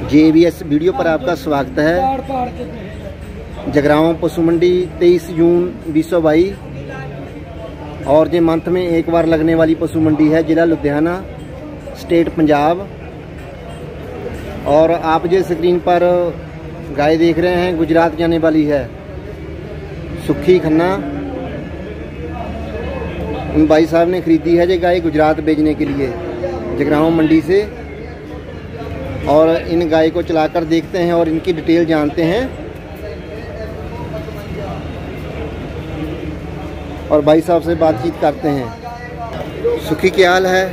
जे video पर आपका स्वागत है। जगराओं पशु मंडी 23 जून, बीस और ये मंथ में एक बार लगने वाली पशु मंडी है, जिला लुधियाना, स्टेट पंजाब। और आप जो स्क्रीन पर गाय देख रहे हैं, गुजरात जाने वाली है, सुखी खन्ना। उन भाई साहब ने खरीदी है ये गाय गुजरात बेचने के लिए जगराओं मंडी से। और इन गाय को चलाकर देखते हैं और इनकी डिटेल जानते हैं। और भाई साहब से बातचीत करते हैं। सुखी क्या हाल है?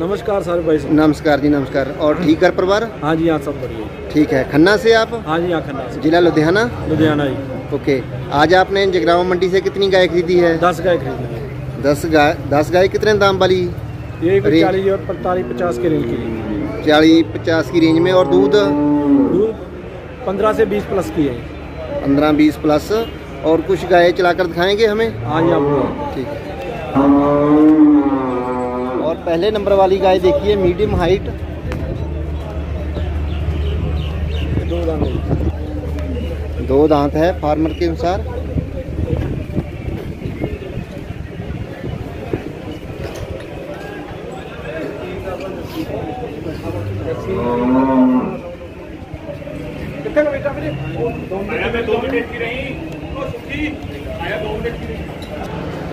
नमस्कार सर भाई साहब। नमस्कार जी नमस्कार। और ठीक है परिवार? हाँ जी यहाँ सब बढ़िया। ठीक है। खन्ना से आप? हाँ जी यहाँ खन्ना से। जिला लुधियाना? लुधियाना जी। ओके। आज आपने जगरावा मंडी से कितनी गाय खरीदी है? दस गाय खरीदी दस गाय दस गाय कितने दाम वाली? ये चालीस और पैंतालीस पचास के रेंज की। चालीस पचास की रेंज में और दूध? दूध पंद्रह से बीस प्लस की है। पंद्रह बीस प्लस और कुछ गाय चलाकर दिखाएँगे हमें? हाँ जी आप ठीक है। और पहले नंबर वाली गाय देखिए मीडियम हाइट दो है। दो दांत है फार्मर के अनुसार।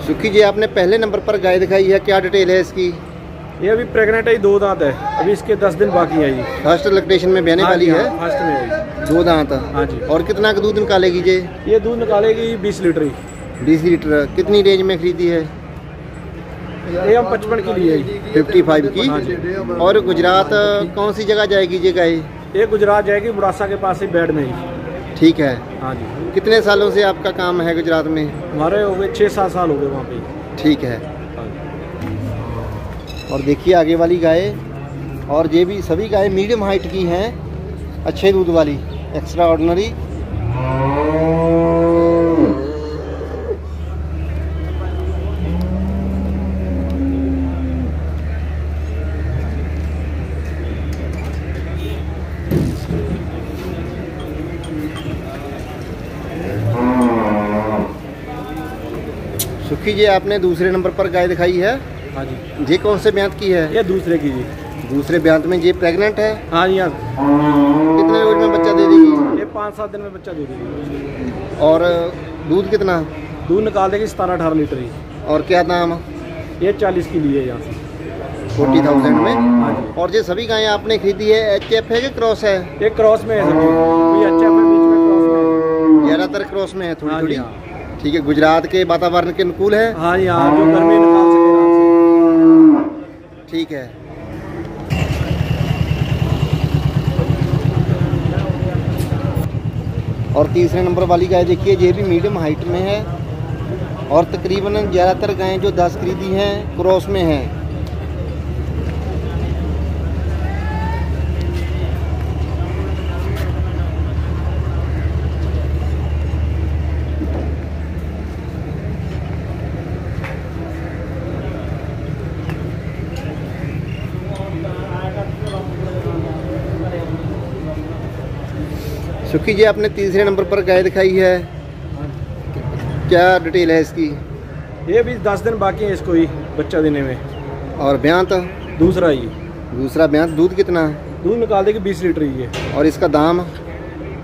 सुखी। जी आपने पहले नंबर पर गाय दिखाई है क्या डिटेल है इसकी? ये अभी प्रेग्नेंट है दो दांत है। अभी इसके दस दिन बाकी है जी। फ़र्स्ट इलेक्ट्रेशन में बहने हाँ वाली है? हाँ, फ़र्स्ट में दो दांत हाँ। जी। और कितना का दूध निकालेगी जी? ये दूध निकालेगी बीस लीटर ही। बीस लीटर। कितनी रेंज में खरीदी है? ये हम पचपन की लिए जी। 55 की? और गुजरात कौन सी जगह जाएगी ये गाय ये गुजरात जाएगी बुढ़ासा के पास ही बेड में ही। ठीक है। हाँ जी। कितने सालों से आपका काम है गुजरात में? हमारे हो गए छः सात साल हो गए वहाँ पे। ठीक है। हाँ और देखिए आगे वाली गाय और ये भी सभी गाय मीडियम हाइट की हैं अच्छे दूध वाली एक्स्ट्रा ऑर्डनरी सुखी जी आपने दूसरे नंबर पर गाय दिखाई है। हाँ जी। ये कौन से ब्यांत की है? ये दूसरे की जी। दूसरे ब्यांत में ये प्रेग्नेंट है? हाँ जी हाँ। कितने रोज में बच्चा दे देगी ये पाँच सात दिन में बच्चा दे देगी और दूध कितना? दूध निकाल देगी सतारह अठारह लीटर ही। और क्या दाम? ये चालीस की लिए यहाँ से। फोर्टी थाउज़ेंड में? हाँ और ये सभी गायें आपने खरीदी है एच एफ़ है कि क्रॉस है? ये क्रॉस में है जी कोई अच्छा है बीच में क्रॉस में ज़्यादातर क्रॉस में है थोड़ी हाँ थोड़ी। हाँ। ठीक है गुजरात के वातावरण के अनुकूल है? हाँ जी हाँ जो गर्मी निकाल सके से। ठीक है। और तीसरे नंबर वाली गाय देखिए ये भी मीडियम हाइट में है। और तकरीबन ज़्यादातर गायें जो दस खरीदी हैं क्रॉस में हैं। सुखी जी आपने तीसरे नंबर पर गाय दिखाई है। क्या डिटेल है इसकी? ये भी दस दिन बाकी है इसको ही बच्चा देने में। और बयान तो? दूसरा ही। दूसरा बयान दूध कितना? है दूध निकाल देगी बीस लीटर ही है। और इसका दाम?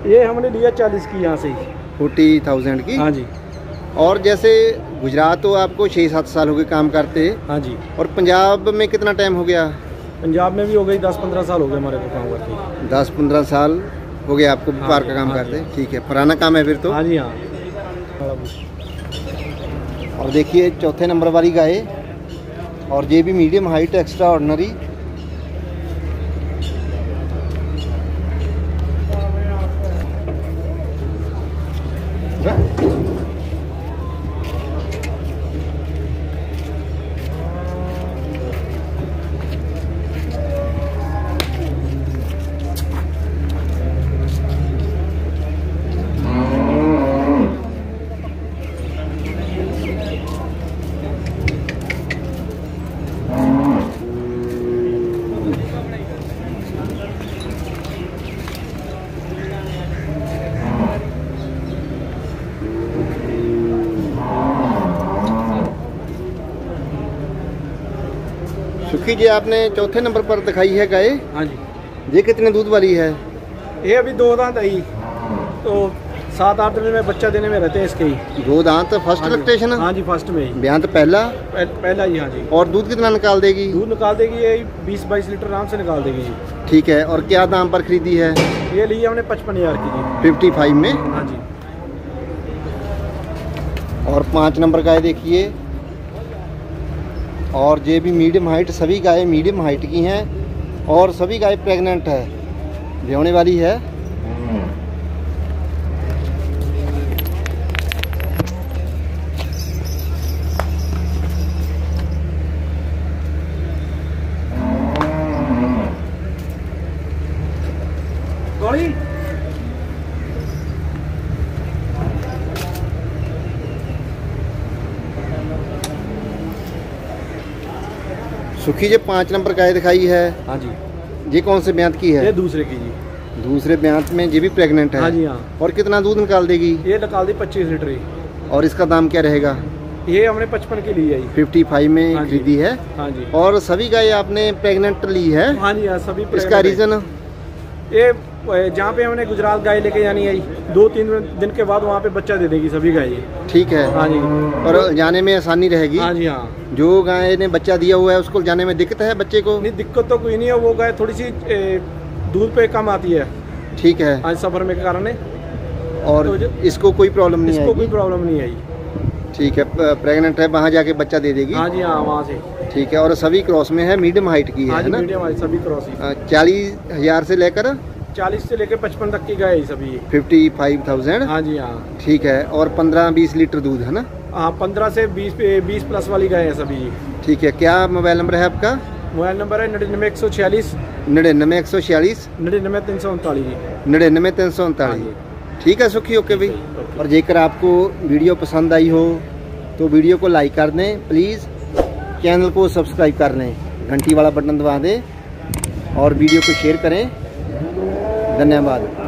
ये हमने लिया चालीस की यहाँ से ही। फोर्टी थाउज़ेंड की? हाँ जी। और जैसे गुजरात तो आपको छः सात साल हो गए काम करते। हाँ जी। और पंजाब में कितना टाइम हो गया? पंजाब में भी हो गई दस पंद्रह साल हो गए हमारे को काम करते। दस पंद्रह साल। हो गया आपको व्यापार का काम हाँ करते ठीक है पुराना काम है फिर तो। हाँ जी हाँ। और देखिए चौथे नंबर वाली गाय। और ये भी मीडियम हाइट एक्स्ट्रा ऑर्डनरी सुखी जी आपने चौथे नंबर पर दिखाई है गाय। हाँ जी। ये कितने दूध वाली है? ये अभी दो दांत आई तो सात आठ दिन में बच्चा देने में रहते हैं इसके ही। दो दांत फ़र्स्ट हाँ जी। हाँ जी फ़र्स्ट में ही। ब्यांत पहला? पह- पहला ही हाँ जी। और दूध कितना निकाल देगी? दूध निकाल देगी ये बीस बाईस लीटर आराम से निकाल देगी जी। ठीक है और क्या दाम पर खरीदी है? ये ली है हमने पचपन हज़ार की जी। 55 में? हाँ जी। और पाँच नंबर गाय देखिए। और ये भी मीडियम हाइट सभी गाय मीडियम हाइट की हैं और सभी गाय प्रेग्नेंट है। ब्योने वाली है। सुखी जी पाँच नंबर गाय दिखाई है। हाँ जी। ये कौन से ब्यांत की है? ये दूसरे की जी। दूसरे ब्यांत में ये भी प्रेग्नेंट है। हाँ जी हाँ। और कितना दूध निकाल देगी? ये निकाल दी पच्चीस लीटर ही। और इसका दाम क्या रहेगा? ये हमने पचपन की ली है फिफ्टी फाइव में हाँ खरीदी है। हाँ जी। और सभी गाय आपने प्रेग्नेंट ली है? हाँ जी हाँ सभी इसका रीज़न ये जहाँ पे हमने गुजरात गाय लेके जानी है दो तीन दिन के बाद वहाँ पे बच्चा दे देगी सभी गाय ठीक है। हाँ जी। और जाने में आसानी रहेगी? हाँ जी हाँ। जो गाय ने बच्चा दिया हुआ है उसको जाने में दिक्कत है बच्चे को? नहीं दिक्कत तो कोई नहीं है वो गाय थोड़ी सी दूध पे कम आती है। ठीक है। आज सफ़र में कारण है। और तो इसको कोई प्रॉब्लम नहीं इसको कोई प्रॉब्लम नहीं आई ठीक है प्रेग्नेंट है वहाँ जाके बच्चा दे देगी। हाँ जी हाँ वहाँ से। ठीक है और सभी क्रॉस में है मीडियम हाइट की हाँ है ना? मीडियम वाली सभी क्रॉस चालीस हज़ार से लेकर चालीस से लेकर पचपन तक की गाय सभी फिफ्टी फाइव थाउज़ेंड हाँ जी हाँ। ठीक है और पंद्रह बीस लीटर दूध है ना? हाँ पंद्रह से बीस बीस प्लस वाली गाय है सभी ठीक है क्या मोबाइल नंबर है आपका? मोबाइल नंबर है नड़िनवे एक सौ छियालीस। नड़िन्नवे एक सौ छियालीस। नड़िनवे तीन सौ उनतालीस। नड़िन्नवे तीन सौ हाँ उनतालीस ठीक है सुखी ओके भाई। और जेकर आपको वीडियो पसंद आई हो तो वीडियो को लाइक कर दें। प्लीज़, चैनल को सब्सक्राइब कर लें। घंटी वाला बटन दबा दें और वीडियो को शेयर करें। धन्यवाद।